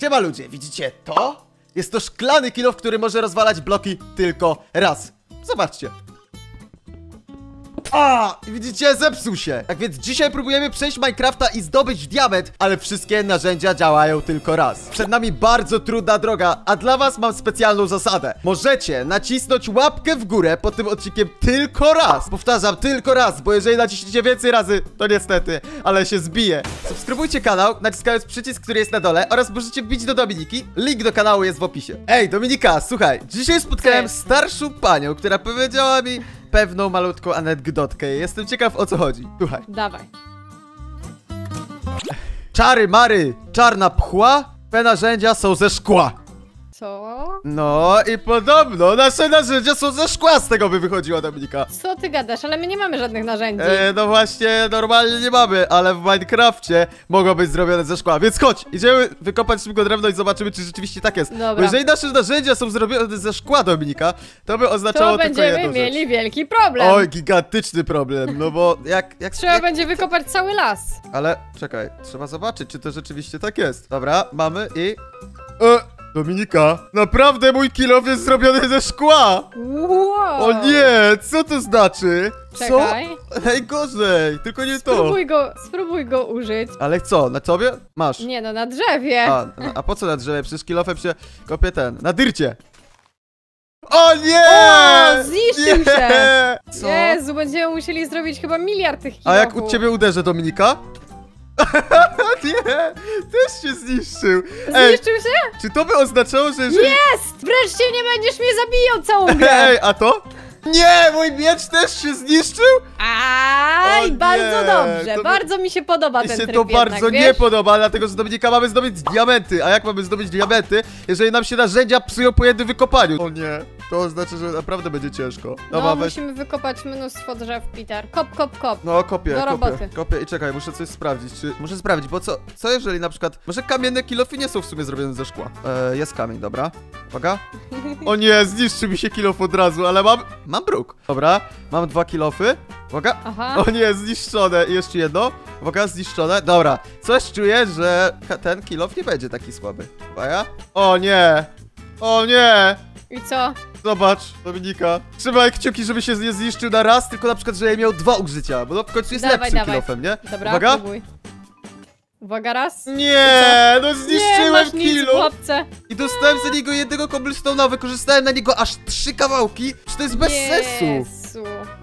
Siema ludzie, widzicie to? Jest to szklany kilof, który może rozwalać bloki tylko raz. Zobaczcie. A, i widzicie, zepsuł się. Tak więc dzisiaj próbujemy przejść Minecrafta i zdobyć diament, ale wszystkie narzędzia działają tylko raz. Przed nami bardzo trudna droga, a dla was mam specjalną zasadę. Możecie nacisnąć łapkę w górę pod tym odcinkiem tylko raz. Powtarzam, tylko raz, bo jeżeli naciśniecie więcej razy, to niestety, ale się zbije. Subskrybujcie kanał, naciskając przycisk, który jest na dole oraz możecie wbić do Dominiki. Link do kanału jest w opisie. Ej, Dominika, słuchaj, dzisiaj spotkałem starszą panią, która powiedziała mi pewną malutką anegdotkę. Jestem ciekaw o co chodzi. Słuchaj. Dawaj. Czary mary, czarna pchła, te narzędzia są ze szkła. Co? No i podobno nasze narzędzia są ze szkła, z tego by wychodziła Dominika. Co ty gadasz? Ale my nie mamy żadnych narzędzi. E, no właśnie, normalnie nie mamy, ale w Minecrafcie mogą być zrobione ze szkła, więc chodź, idziemy wykopać szybko drewno i zobaczymy, czy rzeczywiście tak jest. Dobra. Bo jeżeli nasze narzędzia są zrobione ze szkła, Dominika, to by oznaczało to tylko będziemy jedną mieli rzecz. wielki problem. Oj, gigantyczny problem, no bo jak... jak Trzeba jak, będzie wykopać cały las. Ale czekaj, trzeba zobaczyć, czy to rzeczywiście tak jest. Dobra, mamy i... E, Dominika, naprawdę mój kilof jest zrobiony ze szkła! Wow. O nie, co to znaczy? Czekaj. Co? Najgorzej, tylko nie to. Spróbuj go, spróbuj go użyć. Ale co, na tobie? Masz. Nie no, na drzewie. A, na- a po co na drzewie? Przecież kilofem się kopie ten, na dyrcie. O nie! O, zniszczył nie! się. Co? Jezu, będziemy musieli zrobić chyba miliard tych A kilofów. jak u ciebie uderzę, Dominika? nie, też się zniszczył. Ej, Zniszczył się? czy to by oznaczało, że jeżeli... Jest! Wreszcie nie będziesz mnie zabijał całą grę. Ej, a to? Nie, mój miecz też się zniszczył? Aj, bardzo dobrze. to Bardzo mi się podoba Mi ten się tryb to jednak, bardzo wiesz? nie podoba, dlatego że Dominika mamy zdobyć diamenty. A jak mamy zdobyć diamenty, jeżeli nam się narzędzia psują po jednym wykopaniu? O nie, to oznacza, że naprawdę będzie ciężko. No, Dobra, weź. musimy wykopać mnóstwo drzew, Peter. Kop, kop, kop. No, kopię, Do kopię, roboty. kopię i czekaj, muszę coś sprawdzić, czy... Muszę sprawdzić, bo co, co jeżeli na przykład... Może kamienne kilofy nie są w sumie zrobione ze szkła? E, jest kamień, dobra. Uwaga. O nie, zniszczy mi się kilof od razu, ale mam... Mam bruk. Dobra, mam dwa kilofy. Uwaga. Aha. O nie, zniszczone. I jeszcze jedno. Uwaga, zniszczone. Dobra, coś czuję, że ten kilof nie będzie taki słaby. Uwaga. O nie. O nie. I co? Zobacz, Dominika. Trzymaj kciuki, żeby się nie zniszczył na raz, tylko na przykład, żeby miał dwa użycia, bo no w końcu jest Dawaj, lepszym dawaj. kilofem, nie? Dobra, Uwaga. próbuj. Uwaga, raz. Nie, no nie zniszczyłem masz nic, kilo chłopcze. i dostałem za niego jednego cobblestone'a, wykorzystałem na niego aż trzy kawałki, czy to jest bez sensu?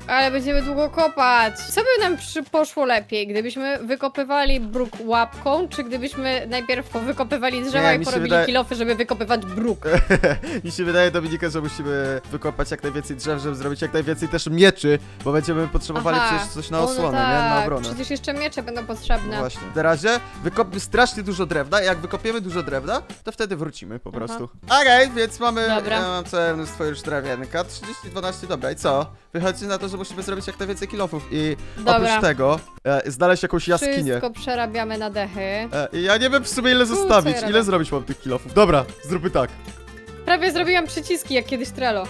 Ale będziemy długo kopać. Co by nam przy, poszło lepiej? Gdybyśmy wykopywali bruk łapką, czy gdybyśmy najpierw wykopywali drzewa Nie, i mi się porobili wydaje- kilofy, żeby wykopywać bruk? Mi się wydaje, Dominika, że musimy wykopać jak najwięcej drzew, żeby zrobić jak najwięcej też mieczy, bo będziemy potrzebowali Aha. przecież coś na O, no osłonę, tak. nie? Na obronę. Przecież jeszcze miecze będą No potrzebne. właśnie. Na razie wykopmy strasznie dużo drewna, jak wykopiemy dużo drewna, to wtedy wrócimy po Aha. prostu. Okej, więc mamy, Dobra. ja mam całe mnóstwo już drewienka, 30, 12, dobra i co? Wychodzi na to, że musimy zrobić jak najwięcej kilofów i Dobra. oprócz tego e, znaleźć jakąś jaskinię. Wszystko przerabiamy na dechy. E, i ja nie wiem w sumie ile zostawić, ja ile robię? zrobić mam tych kilofów. Dobra, zróbmy tak. Prawie zrobiłam przyciski, jak kiedyś Trello.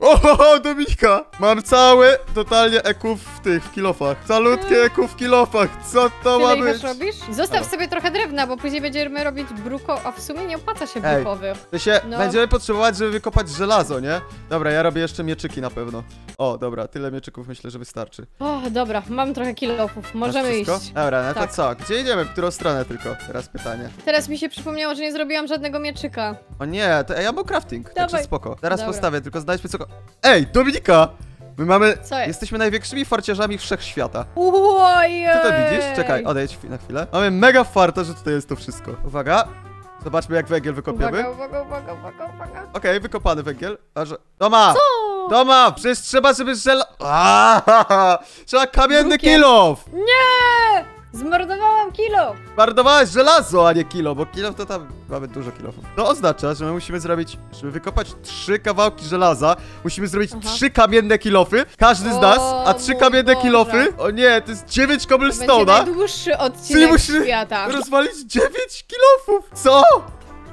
Oho, Dominika! Mam cały totalnie eków tych, w kilofach. Calutkie eków w kilofach, co to ma Tyle być? robisz? Zostaw O. sobie trochę drewna, bo później będziemy robić bruko, a w sumie nie opłaca się Ej. brukowych. To się No. będziemy potrzebować, żeby wykopać żelazo, nie? Dobra, ja robię jeszcze mieczyki na pewno. O, dobra, tyle mieczyków myślę, że wystarczy. O, dobra, mam trochę kilofów, możemy iść. Dobra, no to Tak. co? Gdzie idziemy? W którą stronę tylko? Teraz pytanie. Teraz mi się przypomniało, że nie zrobiłam żadnego mieczyka. O nie, to ja mam crafting, także Dawaj. spoko. Teraz Dobra. postawię, tylko znajdźmy co... Ej, Dominika! My mamy... Co jest? Jesteśmy największymi farciarzami wszechświata. Ojej! Ty to widzisz? Czekaj, odejdź na chwilę. Mamy mega farta, że tutaj jest to wszystko. Uwaga. Zobaczmy jak węgiel wykopiemy. Uwaga, uwaga, uwaga, uwaga, uwaga. Okej, wykopany węgiel. A że... Toma! O, Toma! Przecież trzeba, żeby żela... Aaaa! Trzeba kamienny kilof! Nie! Zmordowałam kilo! Marnowałeś żelazo, a nie kilo, bo kilo to tam mamy dużo kilofów. To oznacza, że my musimy zrobić, żeby wykopać trzy kawałki żelaza, musimy zrobić Aha. trzy kamienne kilofy, każdy z O, nas, a trzy mój kamienne Boże. kilofy. O nie, to jest dziewięć To będzie cobblestone'a. najdłuższy Czyli odcinek musimy świata. rozwalić dziewięć kilofów. Co?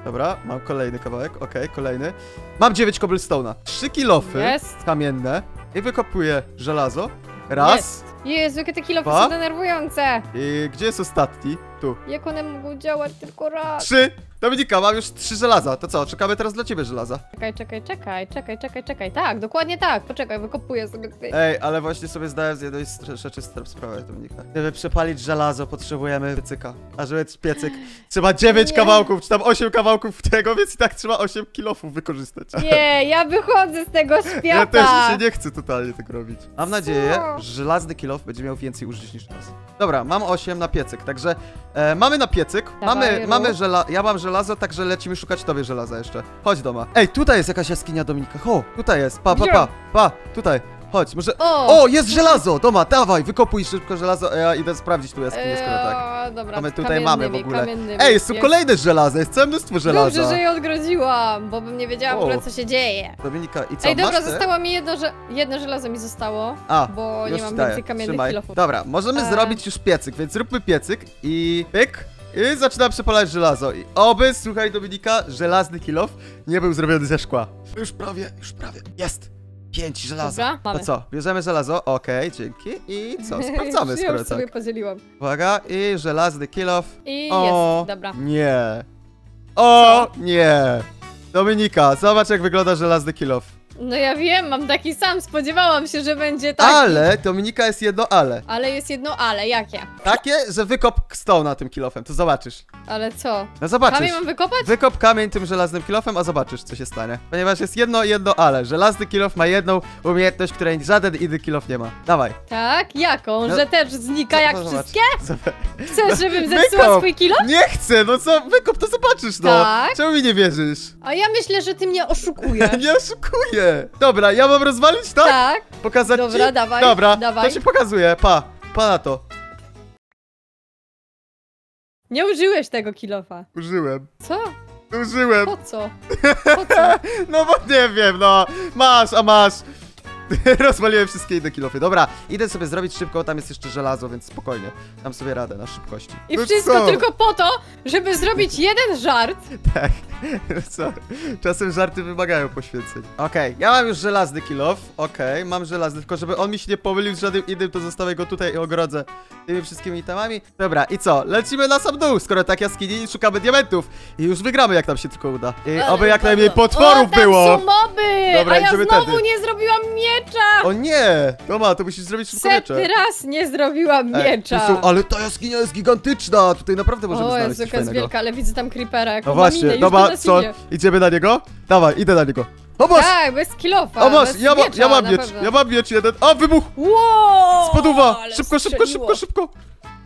Dobra, mam kolejny kawałek, okej, kolejny. Mam dziewięć cobblestone'a. Trzy kilofy Jest. kamienne i wykopuję żelazo. Raz. Jest. Jezu, jakie te kilofy Dwa. są denerwujące. I gdzie jest ostatni? Tu. Jak one mogą działać tylko raz? Trzy. Dominika, mam już trzy żelaza. To co, czekamy teraz dla ciebie żelaza. Czekaj, czekaj, czekaj, czekaj, czekaj, czekaj. Tak, dokładnie tak. Poczekaj, wykopuję sobie tutaj. Ej, ale właśnie sobie zdałem z jednej str- rzeczy str- sprawę, Dominika. Żeby przepalić żelazo, potrzebujemy piecyka. A żeby mieć piecyk, trzeba 9 Nie. kawałków, czy tam 8 kawałków tego, więc i tak trzeba 8 kilofów wykorzystać. Nie, ja wychodzę z tego świata. Ja też się nie chcę totalnie tego robić. Mam nadzieję, że żelazny kilof będzie miał więcej użyć niż nas. Dobra, mam 8 na piecyk, także e, mamy na piecyk, Dawaj, mamy, rób. mamy żela... Ja mam żelazo, także lecimy szukać tobie żelaza jeszcze. Chodź doma. Ej, tutaj jest jakaś jaskinia Dominika. Ho, tutaj jest, pa, pa, Gdzie? pa, pa, tutaj. Chodź, może... O! O, jest żelazo! Doma, dawaj, wykopuj szybko żelazo, a ja idę sprawdzić tu jaskinię, skoro tak. Eee, dobra, A my tutaj mamy w ogóle. Ej, jest tu kolejne żelazo, jest całe mnóstwo żelaza. Dobrze, że je odgrodziłam, bo bym nie wiedziała w O. ogóle co się dzieje. Dominika, i co, Ej, dobra, zostało mi jedno, że... jedno żelazo mi zostało, A, bo nie mam daję. więcej kamiennych Trzymaj. kilofów. Dobra, możemy E. zrobić już piecyk, więc zróbmy piecyk i pyk. I zaczynam przepalać żelazo. I oby, słuchaj Dominika, żelazny kilof nie był zrobiony ze szkła. Już prawie, już prawie. Jest! Pięć żelaza. Dobra, mamy. To co, bierzemy żelazo, okej, dzięki. I co, sprawdzamy, ja skoro już sobie tak. podzieliłam. Uwaga, i żelazny kilof. I O, jest, dobra. nie. O, nie. Dominika, zobacz jak wygląda żelazny kilof. No ja wiem, mam taki sam, spodziewałam się, że będzie taki. Ale, Dominika jest jedno ale. Ale jest jedno ale, jakie? Takie, że wykop stone na tym kilofem, to zobaczysz. Ale co? No zobaczysz. Kamień mam wykopać? Wykop kamień tym żelaznym kilofem, a zobaczysz, co się stanie. Ponieważ jest jedno, jedno ale. Żelazny kilof ma jedną umiejętność, której żaden inny kilof nie ma. Dawaj. Tak, jaką? No, Że też znika jak No, wszystkie? Zobacz. Chcesz, żebym zepsuła Wykop. swój kilo? Nie chcę, no co? Wykop, to zobaczysz, no. Tak. Czemu mi nie wierzysz? A ja myślę, że ty mnie oszukujesz. Nie oszukuję. Dobra, ja mam rozwalić, tak? Tak, Pokazać Dobra, ci? dawaj, Dobra, dawaj. to ci pokazuję. Pa, pa na to. nie użyłeś tego kilofa. Użyłem. Co? Użyłem. Po co? Po co? No bo nie wiem, no. Masz, a masz. Rozwaliłem wszystkie inne kilofy. Dobra, idę sobie zrobić szybko, tam jest jeszcze żelazo, więc spokojnie. Dam sobie radę na szybkości. I No wszystko co? tylko po to, żeby zrobić jeden żart. Tak. Co? Czasem żarty wymagają poświęceń. Okej, ja mam już żelazny kilof. Okej, mam żelazny, tylko żeby on mi się nie pomylił z żadnym innym, to zostawię go tutaj i ogrodzę tymi wszystkimi itemami. Dobra, i co? Lecimy na sam dół, skoro tak jaskini i szukamy diamentów. I już wygramy, jak nam się tylko uda. I oby jak dobra. najmniej o, potworów tam było. są moby! Dobra, a ja idziemy znowu tędy. nie zrobiłam miecza! O nie! Toma, to musisz zrobić szybko Setny miecze. raz nie zrobiłem Ej, miecza. są, ale ta jaskinia jest gigantyczna! Tutaj naprawdę możemy o, znaleźć jest coś jaka jest fajnego. wielka, ale widzę tam creepera. No ma minę, właśnie, już do dobra, nas co? idzie. Idziemy na niego? Dawaj, idę na niego. O masz! Tak, bez kilofa. O masz, bez ja, ma, miecza, ja mam miecz, ja mam miecz jeden. O, wybuch! Wow! Spoduwa! Szybko, szybko, szybko, szybko!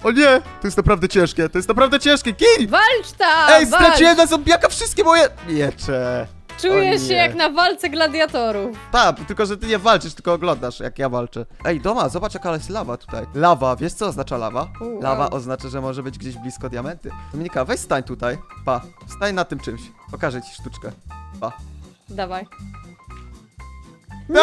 O nie! To jest naprawdę ciężkie, to jest naprawdę ciężkie! Kij! Walcz tam! Ej, straciłem na zombiaka wszystkie moje... Miecze! Czuję się jak na walce gladiatorów. Tak, tylko że ty nie walczysz, tylko oglądasz, jak ja walczę. Ej, Doma, zobacz jaka jest lawa tutaj. Lawa, wiesz co oznacza lawa? U, Lawa wow. oznacza, że może być gdzieś blisko diamenty. Dominika, weź stań tutaj. Pa, stań na tym czymś. Pokażę ci sztuczkę. Pa. Dawaj. Nie!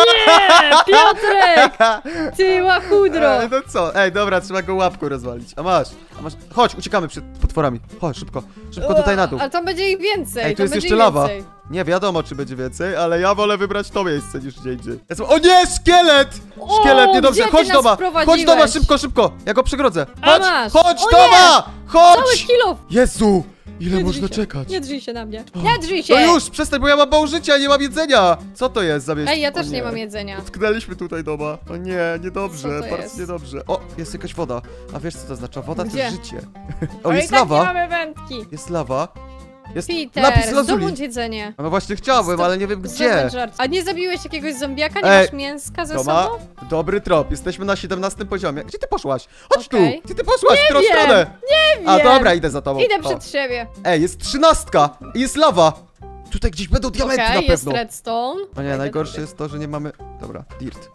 Piotrek! Ty łachudro! Ej, no co? Ej, dobra, trzeba go łapką rozwalić. A masz, a masz. Chodź, uciekamy przed potworami. Chodź, szybko. Szybko tutaj na dół. Ale to będzie ich więcej. Ej, tu jest jeszcze lawa. Więcej. Nie wiadomo, czy będzie więcej, ale ja wolę wybrać to miejsce niż gdzie indziej. O nie, szkielet! O, Szkielet, niedobrze. Chodź Doma! Chodź? Doma, szybko, szybko! Ja go przegrodzę. A Chodź, masz. chodź O Doma! Chodź! Cały kilof! Jezu! Ile Nie można się. czekać? Nie drzyj się na mnie. Nie drzyj się! No już, przestań, bo ja mam mało życia, nie mam jedzenia! Co to jest za miejsce? Ej, ja też nie mam jedzenia. Utknęliśmy tutaj doma. O nie, niedobrze, to bardzo jest? niedobrze. O, jest jakaś woda. A wiesz co to oznacza? Woda to Gdzie? jest życie. O, Ale jest tak nie lawa. mamy wędki. Jest lawa. Jest Peter, lapis lazuli. zdobądź jedzenie. No właśnie chciałbym, Zdo- ale nie wiem gdzie. A nie zabiłeś jakiegoś zombiaka? Nie Ej, masz mięska ze Toma, sobą? dobry trop. Jesteśmy na 17 poziomie. Gdzie ty poszłaś? Chodź Okej. tu! Gdzie ty poszłaś? w którą wiem, stronę? Nie A wiem. dobra, idę za tobą. Idę O. przed siebie. Ej, jest trzynastka! I jest lawa! Tutaj gdzieś będą diamenty Okej, na jest pewno. redstone. O nie, najgorsze jest to, że nie mamy... Dobra, dirt.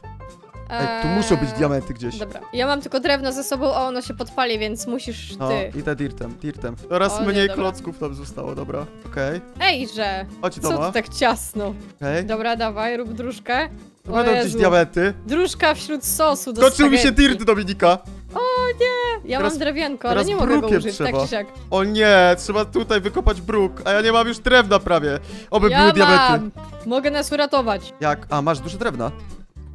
Ej, tu Eee, muszą być diamenty gdzieś. Dobra, ja mam tylko drewno ze sobą, a ono się podpali, więc musisz No, ty. idę dirtem, dirtem. Coraz O nie, mniej dobra. klocków tam zostało, dobra. Okej, Ej, że! chodź Co doma. tu tak ciasno? Okej. Dobra, dawaj, rób dróżkę. Tu O będą gdzieś Jezu. diamenty. Dróżka wśród sosu do Skoczył mi się spaghetti. dirt, Dominika. Ja Teraz- mam drewienko, ale teraz nie mogę go brukiem użyć, tak trzeba. czy siak. O nie, trzeba tutaj wykopać bruk, a ja nie mam już drewna prawie. Oby Ja były diamenty. mam! Mogę nas uratować. Jak? A, masz dużo drewna?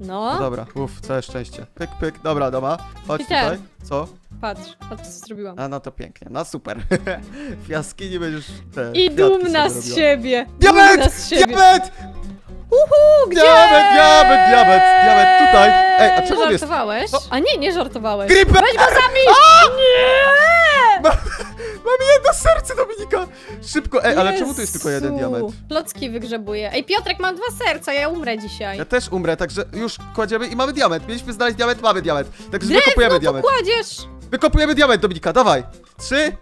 No, No dobra, uff, całe szczęście. Pyk, pyk, dobra, doma. Chodź Peter. tutaj. Co? patrz, patrz co zrobiłam. A no to pięknie, no super. w jaskini będziesz te I kwiatki dumna sobie z robiła. siebie! Dumna Diament! z siebie! Diament! Uhu, gdzie? Diament, diament, diament, diament, tutaj! Ej, a czemu jest? Żartowałeś? O. A nie, nie żartowałeś. Creeper! Weź go zabij! Nie! Mam jedno serce, Dominika! Szybko, ej, ale czemu tu jest tylko jeden Jezu. diament? Klocki wygrzebuję. Ej, Piotrek, mam dwa serca, ja umrę dzisiaj. Ja też umrę, także już kładziemy i mamy diament. Mieliśmy znaleźć diament, mamy diament. Także Drewno wykopujemy diament. kładziesz! Wykopujemy diament, Dominika, dawaj! Trzy,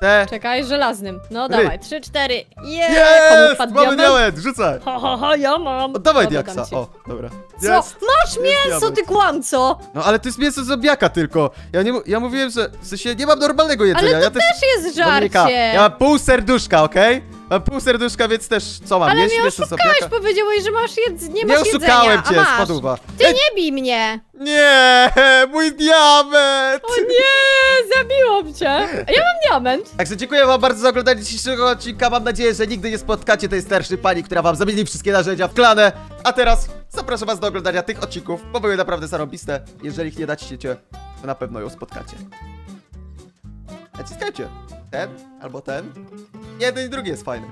te... Czekaj, żelaznym. No Ry. dawaj, trzy, cztery. Yeah! Jest! Mamy diament? diament, rzucaj! Ha, ha, ha, ja mam. Oddawaj Dobra, diaksa. dam ci. O, dobra. Co? Jest. Masz mięso, diament. ty kłamco! No ale to jest mięso zombiaka tylko. Ja nie ja mówiłem, że w sensie nie mam normalnego jedzenia. Ale to ja też, też jest Dominika, żarcie! ja mam pół serduszka, okej? Mam pół serduszka, więc też co mam? Ale jeść mnie oszukałeś, powiedziałeś, że masz jedz... nie Nie masz oszukałem jedzenia, cię, a. Ty Ej, nie bij mnie! nie, mój diament! O nie, zabiłam cię! Ja mam diament. Także dziękuję wam bardzo za oglądanie dzisiejszego odcinka. Mam nadzieję, że nigdy nie spotkacie tej starszej pani, która wam zamieni wszystkie narzędzia w klanę. A teraz zapraszam was do oglądania tych odcinków, bo były naprawdę zarąbiste. Jeżeli ich nie dacie, to na pewno ją spotkacie. Naciskajcie. Ten albo ten. Jeden i drugi jest fajny.